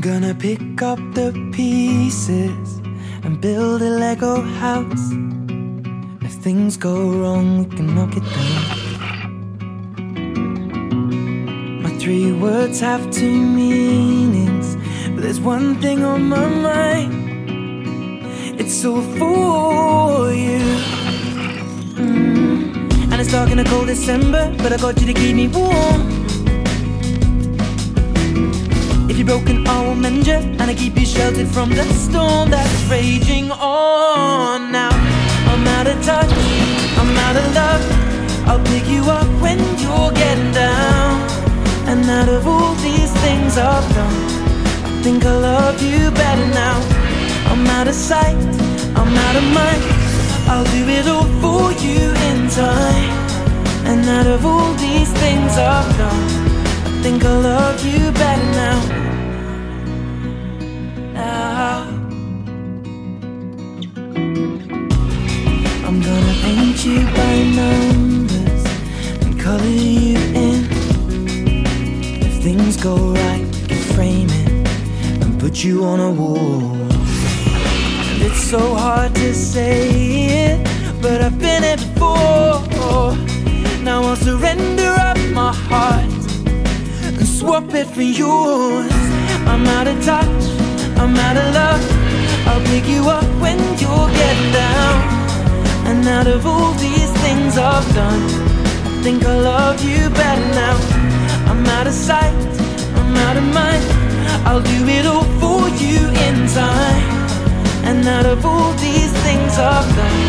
pick up the pieces and build a Lego house. If things go wrong, we can knock it down. My three words have two meanings, but there's one thing on my mind. It's all for you. Mm. And it's dark in a cold December, but I got you to keep me warm. You're broken, will mend you, and I keep you sheltered from the storm that's raging on. Now I'm out of touch, I'm out of love. I'll pick you up when you're getting down. And out of all these things I've done, I think I love you better now. I'm out of sight, I'm out of mind. I'll do it all for you in time. And out of all these things I've done, I think I love you better. Now. I'm gonna paint you by numbers and color you in. If things go right, we can frame it and put you on a wall. And it's so hard to say it, but I've been it before. Now I'll surrender up my heart and swap it for yours. I'm out of touch, I'm out of love. I'll pick you up out of all these things I've done, I think I love you better now. I'm out of sight, I'm out of mind. I'll do it all for you in time. And out of all these things I've done,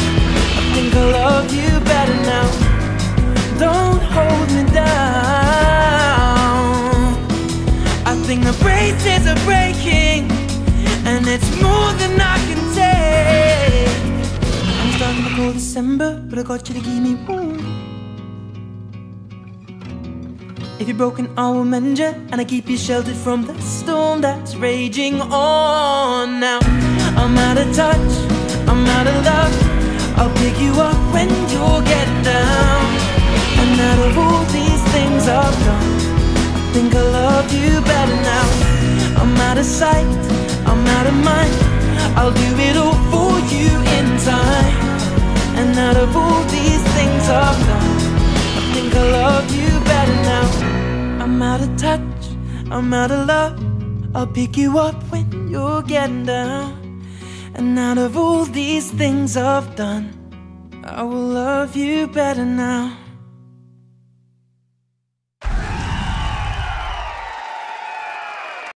I think I love you better now. Don't hold me down. I think the braces are breaking, and it's more than I can cold December, but I got you to keep me warm. If you're broken, I will mend you, and I keep you sheltered from the storm that's raging on. Now I'm out of touch, I'm out of love. I'll pick you up when you're getting down. And out of all these things I've done, I think I love you better now. I'm out of sight, I'm out of mind. I'll do it all for you in time. Out of all these things I've done, I think I love you better now. I'm out of touch, I'm out of love. I'll pick you up when you're getting down. And out of all these things I've done, I will love you better now.